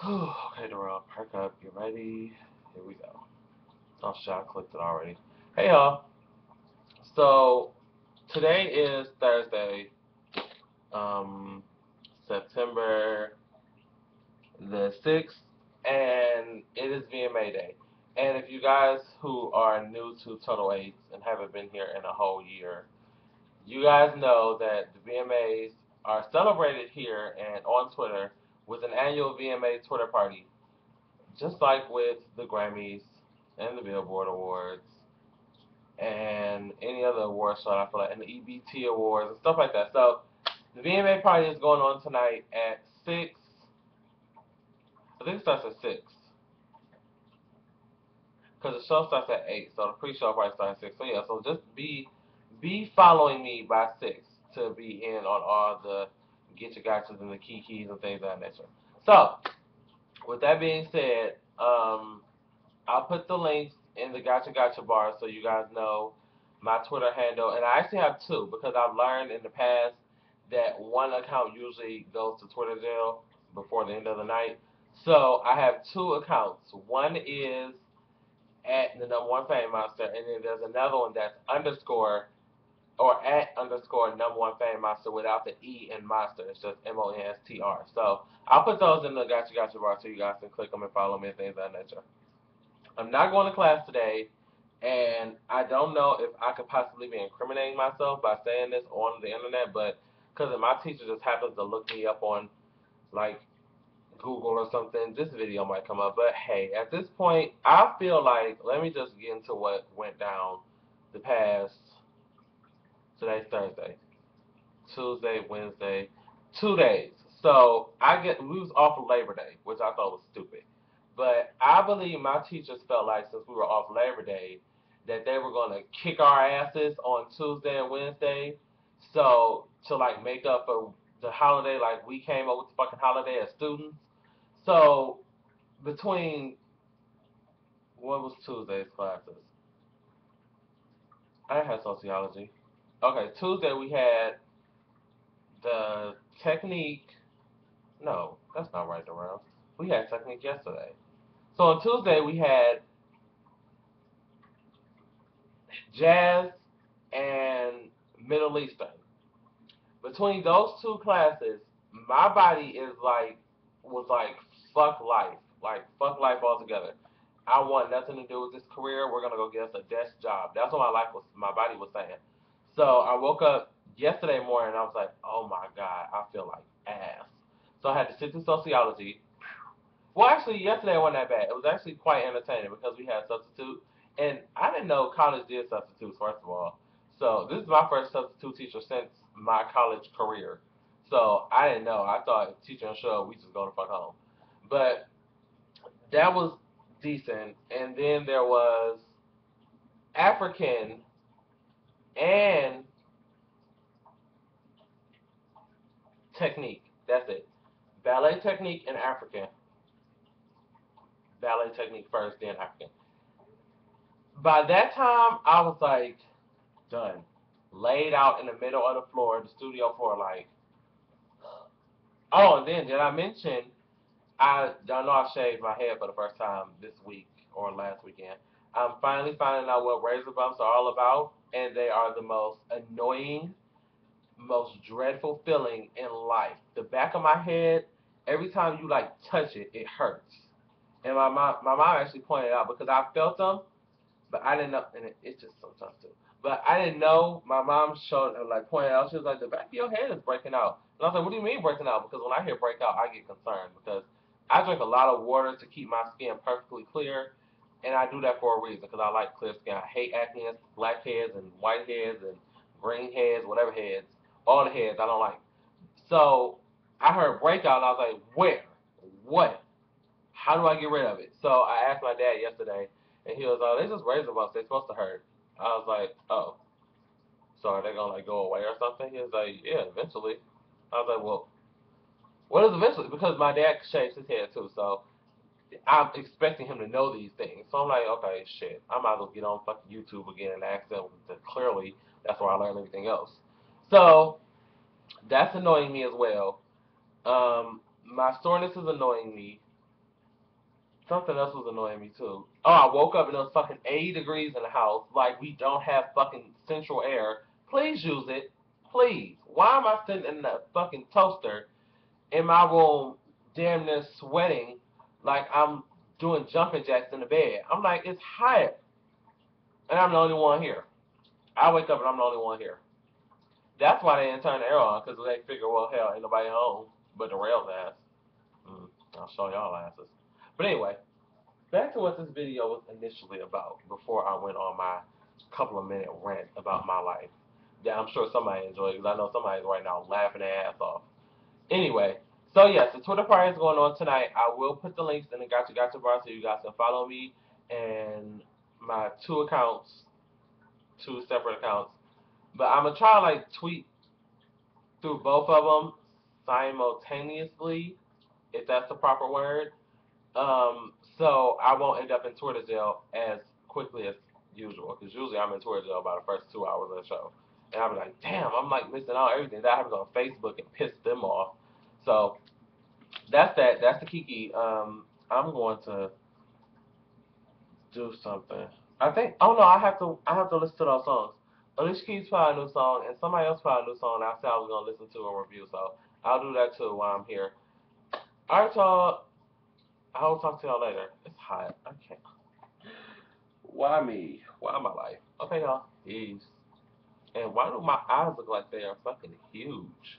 okay, Darrell, perk up. You ready? Here we go. Oh shit, I clicked it already. Hey y'all. So today is Thursday, um, September the sixth, and it is VMA Day. And if you guys who are new to Total Eights and haven't been here in a whole year, you guys know that the VMAs are celebrated here and on Twitter with an annual VMA Twitter party, just like with the Grammys and the Billboard Awards and any other award show I feel like, and the BET Awards and stuff like that. So the VMA party is going on tonight at six. I think it starts at six. Because the show starts at eight, so the pre-show probably starts at six. So yeah, so just be be following me by six to be in on all the get your gotchas and the key keys and things of that nature. So, with that being said, um, I'll put the links in the Gotcha Gotcha bar so you guys know my Twitter handle. And I actually have two because I've learned in the past that one account usually goes to Twitter jail before the end of the night. So I have two accounts. One is at the number one fame monster, and then there's another one that's underscore or at underscore number one fame monster without the E in monster. It's just M O N S T R. So I'll put those in the Gotcha Gotcha bar so you guys can click them and follow me and things of that nature. I'm not going to class today, and I don't know if I could possibly be incriminating myself by saying this on the internet, but because my teacher just happens to look me up on like Google or something, this video might come up. But hey, at this point, I feel like let me just get into what went down the past. Today's Thursday, Tuesday, Wednesday, two days. So I get we was off of Labor Day, which I thought was stupid. But I believe my teachers felt like since we were off Labor Day, that they were gonna kick our asses on Tuesday and Wednesday. So to like make up for the holiday, like we came up with the fucking holiday as students. So between what was Tuesday's classes? I had sociology. Okay, Tuesday we had the technique. No, that's not right around. We had technique yesterday. So on Tuesday we had jazz and Middle Eastern. Between those two classes, my body is like was like fuck life, like fuck life altogether. I want nothing to do with this career. We're gonna go get us a desk job. That's what my life was. My body was saying. So I woke up yesterday morning and I was like, oh my god, I feel like ass. So I had to sit through sociology. Well, actually, yesterday wasn't that bad. It was actually quite entertaining because we had substitute, and I didn't know college did substitutes. First of all, so this is my first substitute teacher since my college career. So I didn't know. I thought teaching a show, we just go to fuck home. But that was decent. And then there was African and technique. That's it. Ballet technique and African ballet technique first, then African. By that time, I was like done, laid out in the middle of the floor, the studio floor, like. Oh, and then did I mention? I don't know I shaved my head for the first time this week or last weekend. I'm finally finding out what razor bumps are all about, and they are the most annoying, most dreadful feeling in life. The back of my head, every time you like touch it, it hurts. And my mom, my mom actually pointed out because I felt them, but I didn't know, and it, it's just so tough too. But I didn't know. My mom showed, like, pointed out. She was like, "The back of your head is breaking out." And I was like, "What do you mean breaking out?" Because when I hear break out, I get concerned because I drink a lot of water to keep my skin perfectly clear, and I do that for a reason because I like clear skin. I hate acne, black heads and white heads and green heads, whatever heads, all the heads I don't like. So I heard breakout, and I was like, "Where? What?" how do I get rid of it? So I asked my dad yesterday, and he was like, they just razor bumps. They're supposed to hurt. I was like, oh. So are they gonna like go away or something? He was like, yeah, eventually. I was like, well, what is eventually? Because my dad shaves his head too, so I'm expecting him to know these things. So I'm like, okay, shit, I might as well get on fucking YouTube again and ask them. Clearly, that's where I learned everything else. So that's annoying me as well. Um, my soreness is annoying me. something else was annoying me too. Oh, I woke up and it was fucking 80 degrees in the house. Like we don't have fucking central air. Please use it. Please. Why am I sitting in the fucking toaster in my room, damn near sweating, like I'm doing jumping jacks in the bed? I'm like, it's hot, and I'm the only one here. I wake up and I'm the only one here. That's why they didn't turn the air on, because they figure, well, hell, ain't nobody home but Darrell's ass. Mm, I'll show y'all asses. But anyway, back to what this video was initially about before I went on my couple of minute rant about my life. That I'm sure somebody enjoyed because I know somebody's right now laughing their ass off. Anyway, so yes, the Twitter party is going on tonight. I will put the links in the Gotcha Gotcha bar so you guys can follow me and my two accounts, two separate accounts. But I'm gonna try to like tweet through both of them simultaneously, if that's the proper word. Um, so I won't end up in Twitter jail as quickly as usual, because usually I'm in Twitter jail by the first two hours of the show. And I'll be like, damn, I'm like missing out everything that happens on Facebook and piss them off. So that's that. That's the Kiki. Um, I'm going to do something. I think. Oh no, I have to. I have to listen to those songs. Alicia Keys out a new song, and somebody else probably a new song. I said I was gonna listen to a review, so I'll do that too while I'm here. Alright, y'all. I will talk to y'all later. It's hot. I can't. Why me? Why my life? Okay, y'all. Peace. And why do my eyes look like they are fucking huge?